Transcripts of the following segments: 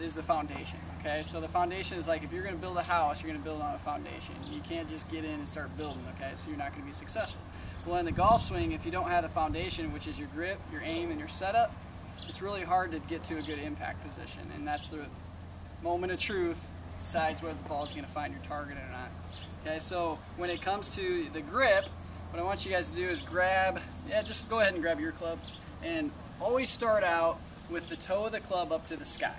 is the foundation. Okay, so the foundation is like if you're going to build a house, you're going to build on a foundation. You can't just get in and start building. Okay, so you're not going to be successful. Well, in the golf swing, if you don't have the foundation, which is your grip, your aim, and your setup, it's really hard to get to a good impact position, and that's the moment of truth decides whether the ball is going to find your target or not. Okay, so when it comes to the grip, what I want you guys to do is grab, yeah, just go ahead and grab your club, and always start out with the toe of the club up to the sky.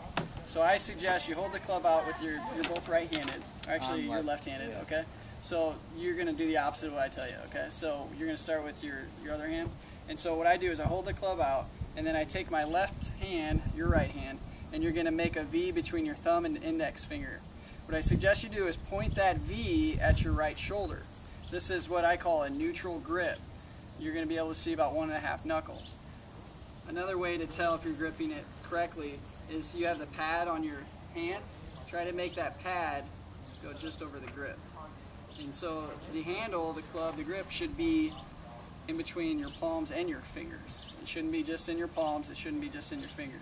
So I suggest you hold the club out with your, you're both right-handed, actually you're left-handed, okay? So you're going to do the opposite of what I tell you, okay? So you're going to start with your, your other hand. And so what I do is I hold the club out, and then I take my left hand, your right hand, and you're going to make a V between your thumb and index finger. What I suggest you do is point that V at your right shoulder. This is what I call a neutral grip. You're going to be able to see about one and a half knuckles. Another way to tell if you're gripping it correctly is you have the pad on your hand. Try to make that pad go just over the grip. And so the handle, the club, the grip should be in between your palms and your fingers. It shouldn't be just in your palms, it shouldn't be just in your fingers.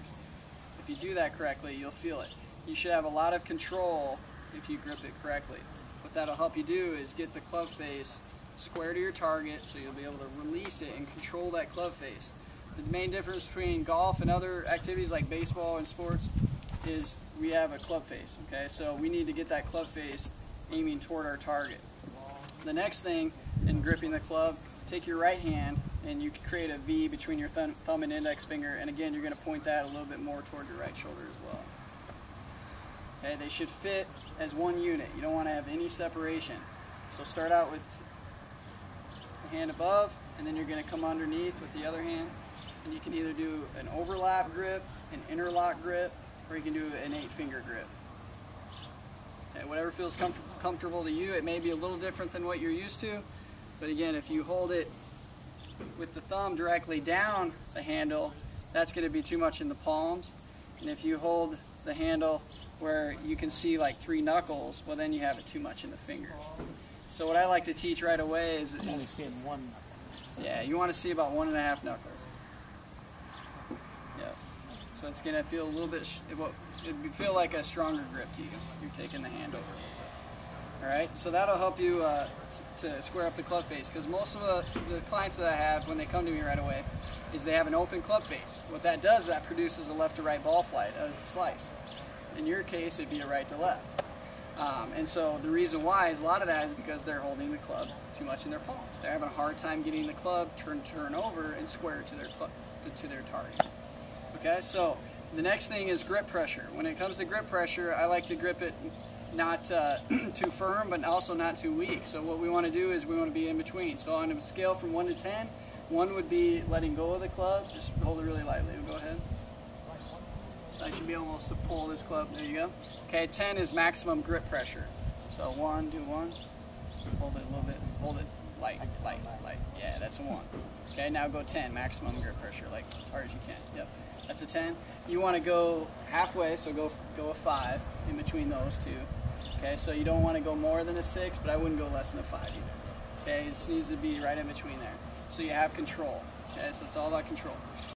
If you do that correctly, you'll feel it. You should have a lot of control if you grip it correctly. What that'll help you do is get the club face square to your target so you'll be able to release it and control that club face. The main difference between golf and other activities like baseball and sports is we have a club face, okay? So we need to get that club face aiming toward our target. The next thing in gripping the club, take your right hand and you can create a V between your thumb, thumb and index finger and again you're going to point that a little bit more toward your right shoulder as well. Okay, they should fit as one unit. You don't want to have any separation. So start out with the hand above and then you're going to come underneath with the other hand and you can either do an overlap grip, an interlock grip, or you can do an eight finger grip. Okay, whatever feels com comfortable to you. It may be a little different than what you're used to, but again, if you hold it with the thumb directly down the handle, that's going to be too much in the palms. And if you hold the handle where you can see like three knuckles, well then you have it too much in the fingers. So what I like to teach right away is, is yeah, you want to see about one and a half knuckles. So it's going to feel a little bit, it will feel like a stronger grip to you. You're taking the hand over. All right, so that'll help you uh, to square up the club face because most of the, the clients that I have when they come to me right away is they have an open club face. What that does, that produces a left to right ball flight, a slice. In your case, it'd be a right to left. Um, and so the reason why is a lot of that is because they're holding the club too much in their palms. They're having a hard time getting the club turn turn over and square to their club, to, to their target. Okay, so the next thing is grip pressure. When it comes to grip pressure, I like to grip it not uh, too firm, but also not too weak. So what we want to do is we want to be in between. So on a scale from 1 to 10, 1 would be letting go of the club. Just hold it really lightly. Go ahead. So I should be almost to pull this club. There you go. Okay, 10 is maximum grip pressure. So 1, do 1. Hold it a little bit. Hold it light, light, light. Yeah, that's a 1. Okay, now go 10, maximum grip pressure, like as hard as you can. Yep. That's a 10. You want to go halfway, so go go a 5 in between those two. Okay, so you don't want to go more than a 6, but I wouldn't go less than a 5 either. Okay, this needs to be right in between there. So you have control. Okay, so it's all about control.